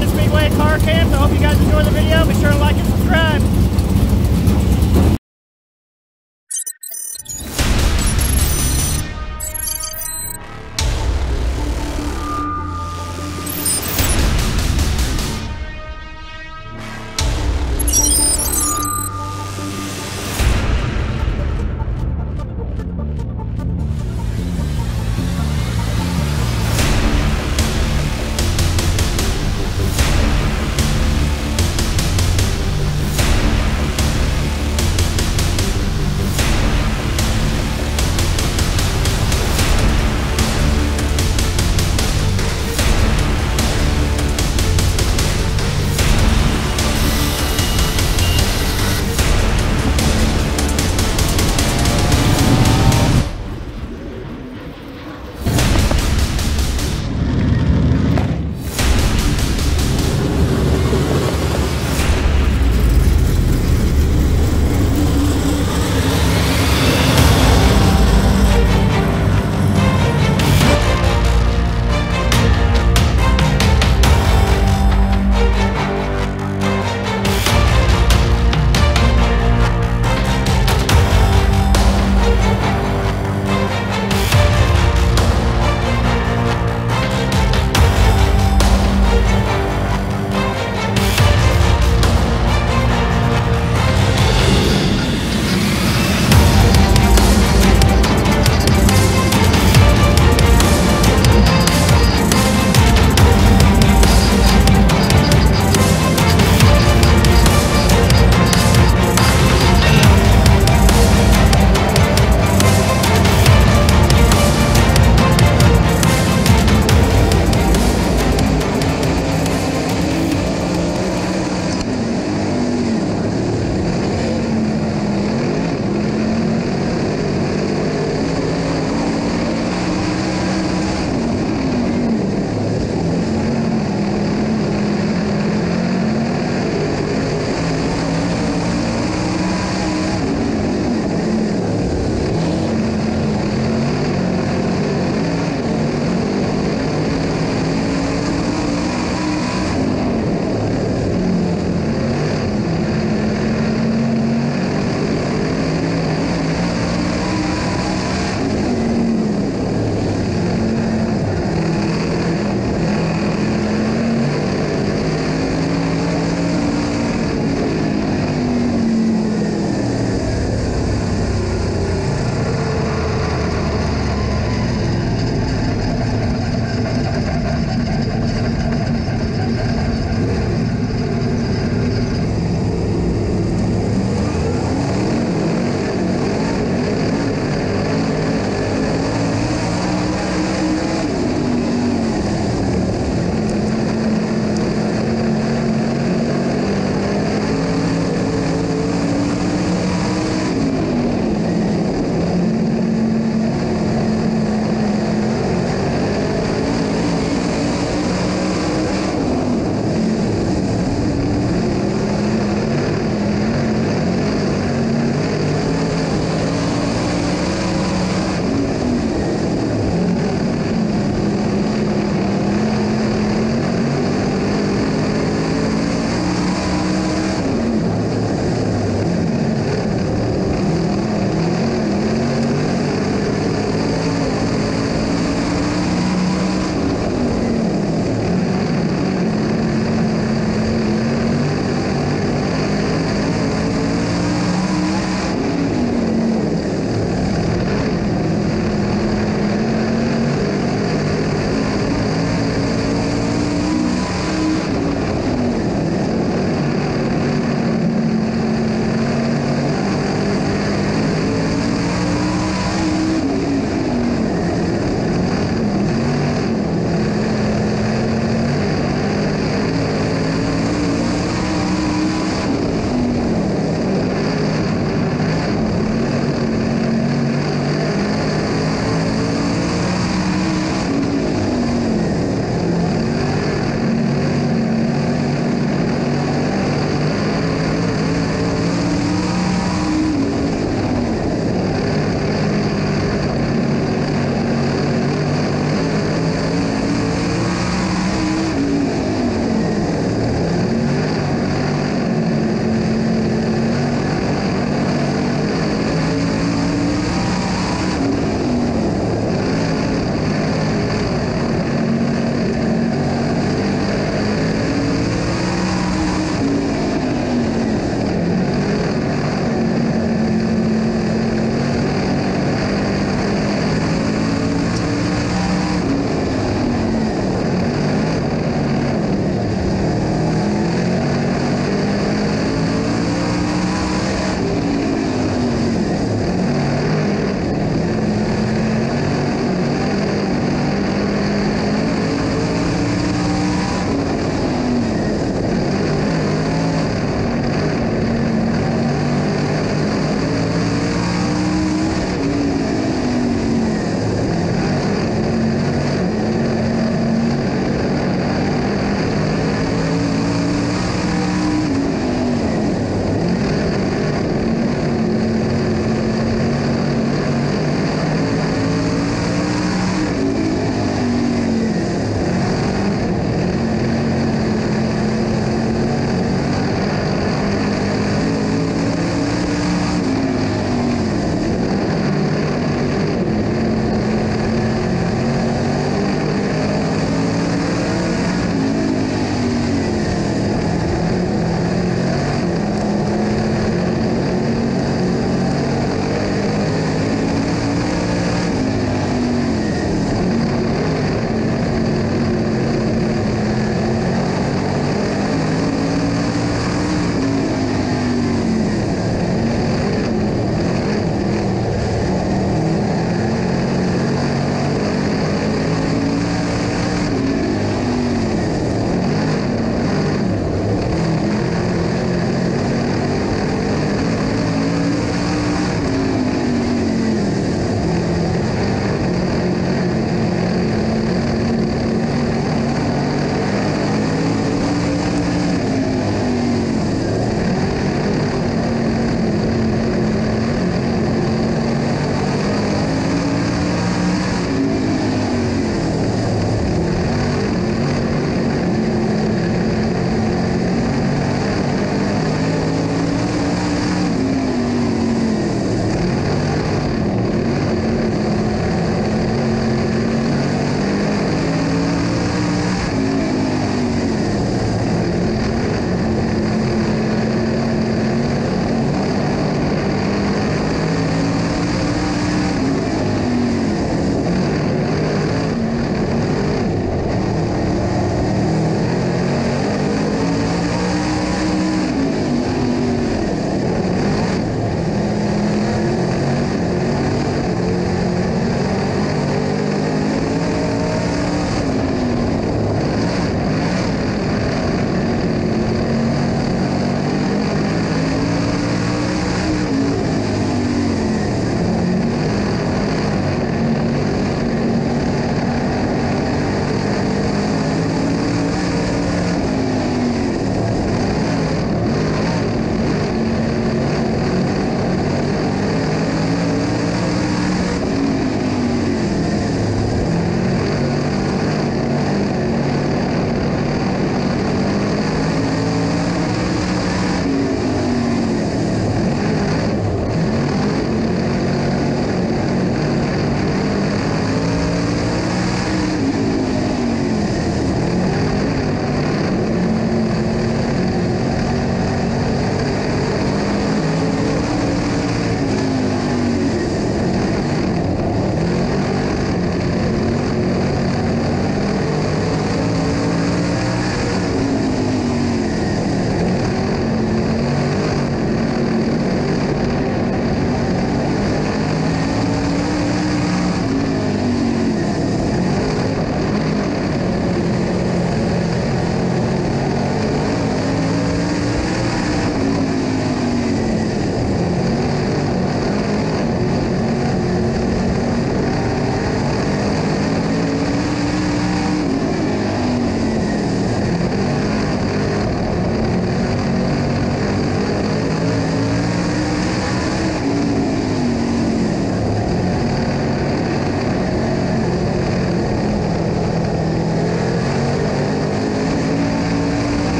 Bandit Speedway Car Cams. I hope you guys enjoy the video. Be sure to like and subscribe.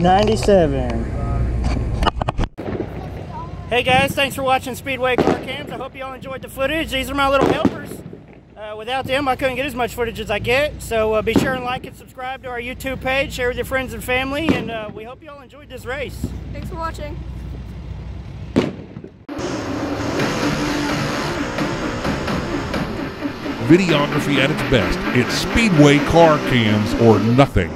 97. Hey guys, thanks for watching Speedway Car Cams. I hope you all enjoyed the footage. These are my little helpers. Uh, without them, I couldn't get as much footage as I get. So uh, be sure and like and subscribe to our YouTube page, share with your friends and family, and uh, we hope you all enjoyed this race. Thanks for watching. Videography at its best. It's Speedway car cams or nothing.